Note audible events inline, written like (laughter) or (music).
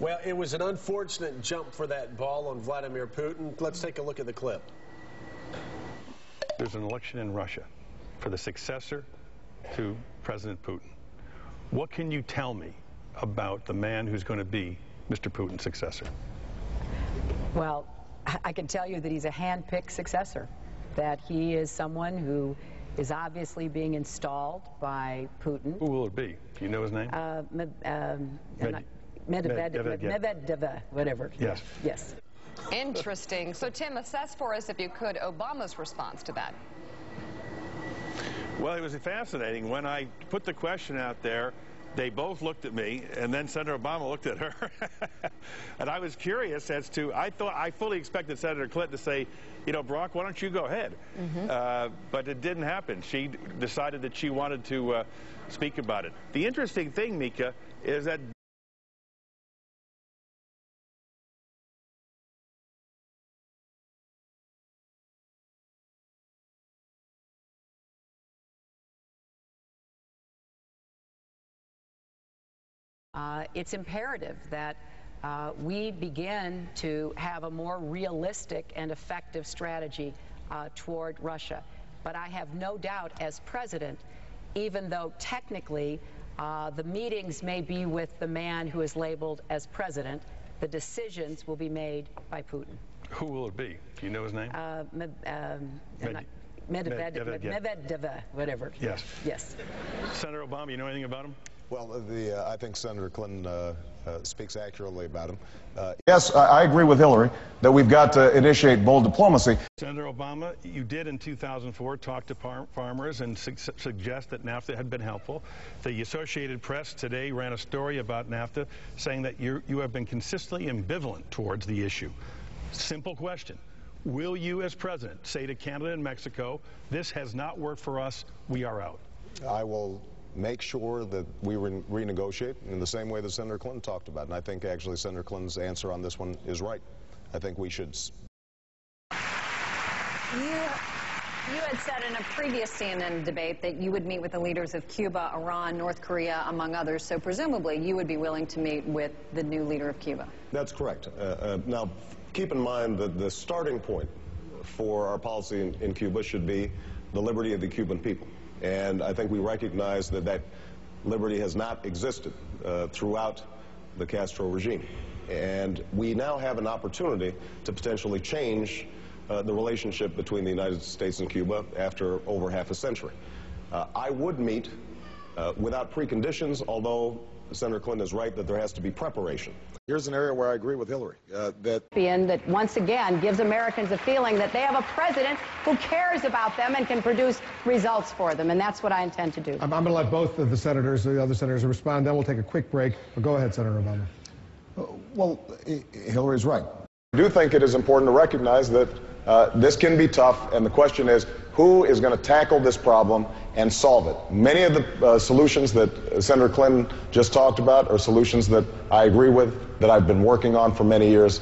Well, it was an unfortunate jump for that ball on Vladimir Putin. Let's take a look at the clip. There's an election in Russia for the successor to President Putin. What can you tell me about the man who's going to be Mr. Putin's successor? Well, I can tell you that he's a hand-picked successor, that he is someone who is obviously being installed by Putin. Who will it be? Do you know his name? Uh, med, um, Med- Medvedev, Medvedev, whatever. Yes. Yes. Interesting. So, Tim, assess for us, if you could, Obama's response to that. Well, it was fascinating. When I put the question out there, they both looked at me, and then Senator Obama looked at her. (laughs) and I was curious as to, I thought, I fully expected Senator Clinton to say, you know, Barack, why don't you go ahead? Uh, but it didn't happen. She decided that she wanted to uh, speak about it. The interesting thing, Mika, is that Uh, it's imperative that uh, we begin to have a more realistic and effective strategy uh, toward Russia. But I have no doubt, as president, even though technically uh, the meetings may be with the man who is labeled as president, the decisions will be made by Putin. Who will it be? Do you know his name? Uh, Med, um, Med- Medvedev, Medvedev. Medvedev, whatever. Yes. Yes. Senator Obama, you know anything about him? Well, the, uh, I think Senator Clinton uh, uh, speaks accurately about him. Uh, Yes, I I agree with Hillary that we've got to initiate bold diplomacy. Senator Obama, you did in 2004 talk to par- farmers and su- suggest that NAFTA had been helpful. The Associated Press today ran a story about NAFTA saying that you you have been consistently ambivalent towards the issue. Simple question. Will you, as president, say to Canada and Mexico, this has not worked for us, we are out? I will make sure that we re- renegotiate in the same way that Senator Clinton talked about. And I think actually Senator Clinton's answer on this one is right. I think we should You, you had said in a previous CNN debate that you would meet with the leaders of Cuba, Iran, North Korea, among others. So presumably you would be willing to meet with the new leader of Cuba. That's correct. Uh, uh, now, keep in mind that the starting point for our policy in, in Cuba should be the liberty of the Cuban people. And I think we recognize that that liberty has not existed uh, throughout the Castro regime. And we now have an opportunity to potentially change uh, the relationship between the United States and Cuba after over half a century. Uh, I would meet uh, without preconditions, although Senator Clinton is right that there has to be preparation. Here's an area where I agree with Hillary, uh, that champion that once again gives Americans a feeling that they have a president who cares about them and can produce results for them. And that's what I intend to do. I'm, I'm going to let both of the senators, the other senators, respond. Then we'll take a quick break. But go ahead, Senator Obama. Well, H- Hillary's right. I do think it is important to recognize that uh, this can be tough, and the question is who is going to tackle this problem and solve it? Many of the uh, solutions that Senator Clinton just talked about are solutions that I agree with, that I've been working on for many years.